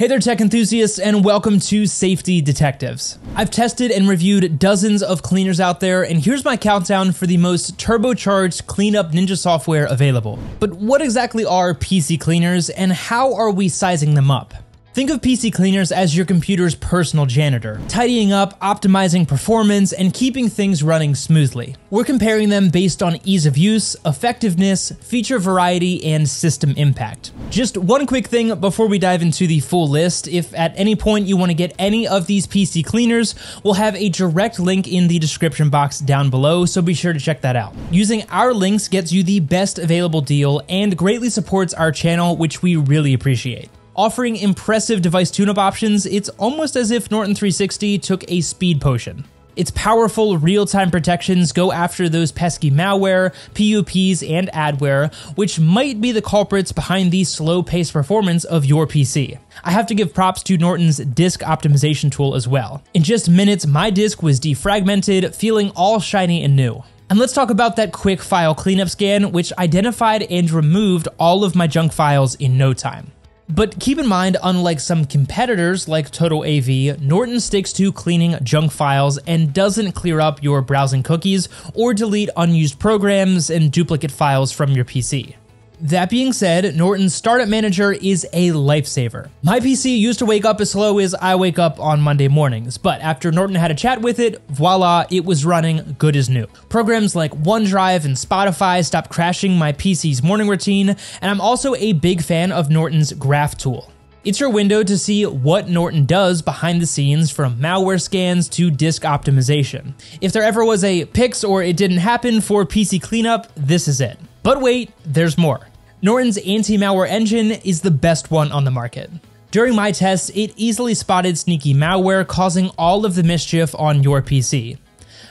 Hey there, tech enthusiasts, and welcome to Safety Detectives. I've tested and reviewed dozens of cleaners out there, and here's my countdown for the most turbocharged cleanup ninja software available. But what exactly are PC cleaners, and how are we sizing them up? Think of PC cleaners as your computer's personal janitor, tidying up, optimizing performance, and keeping things running smoothly. We're comparing them based on ease of use, effectiveness, feature variety, and system impact. Just one quick thing before we dive into the full list if at any point you want to get any of these PC cleaners, we'll have a direct link in the description box down below, so be sure to check that out. Using our links gets you the best available deal and greatly supports our channel, which we really appreciate. Offering impressive device tune-up options, it's almost as if Norton 360 took a speed potion. Its powerful real-time protections go after those pesky malware, PUPs, and adware, which might be the culprits behind the slow-paced performance of your PC. I have to give props to Norton's disk optimization tool as well. In just minutes, my disk was defragmented, feeling all shiny and new. And let's talk about that quick file cleanup scan, which identified and removed all of my junk files in no time. But keep in mind, unlike some competitors like Total AV, Norton sticks to cleaning junk files and doesn't clear up your browsing cookies or delete unused programs and duplicate files from your PC. That being said, Norton's Startup Manager is a lifesaver. My PC used to wake up as slow as I wake up on Monday mornings, but after Norton had a chat with it, voila, it was running good as new. Programs like OneDrive and Spotify stopped crashing my PC's morning routine, and I'm also a big fan of Norton's Graph tool. It's your window to see what Norton does behind the scenes from malware scans to disk optimization. If there ever was a PIX or it didn't happen for PC cleanup, this is it. But wait, there's more. Norton's anti-malware engine is the best one on the market. During my tests, it easily spotted sneaky malware causing all of the mischief on your PC.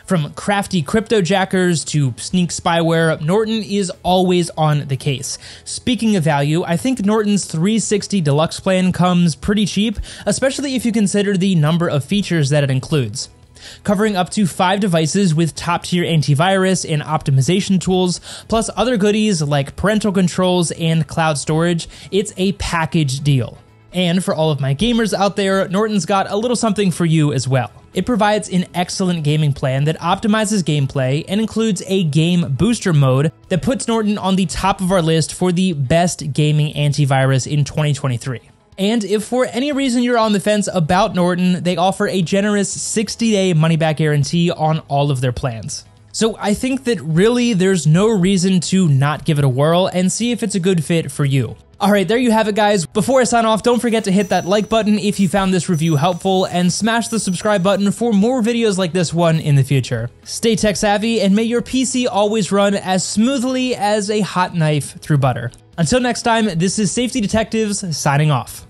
From crafty cryptojackers to sneak spyware, Norton is always on the case. Speaking of value, I think Norton's 360 Deluxe plan comes pretty cheap, especially if you consider the number of features that it includes covering up to five devices with top tier antivirus and optimization tools, plus other goodies like parental controls and cloud storage. It's a package deal. And for all of my gamers out there, Norton's got a little something for you as well. It provides an excellent gaming plan that optimizes gameplay and includes a game booster mode that puts Norton on the top of our list for the best gaming antivirus in 2023. And if for any reason you're on the fence about Norton, they offer a generous 60 day money back guarantee on all of their plans. So I think that really there's no reason to not give it a whirl and see if it's a good fit for you. All right, there you have it, guys. Before I sign off, don't forget to hit that like button if you found this review helpful and smash the subscribe button for more videos like this one in the future. Stay tech savvy and may your PC always run as smoothly as a hot knife through butter. Until next time, this is Safety Detectives signing off.